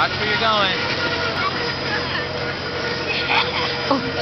Watch where you're going. Oh.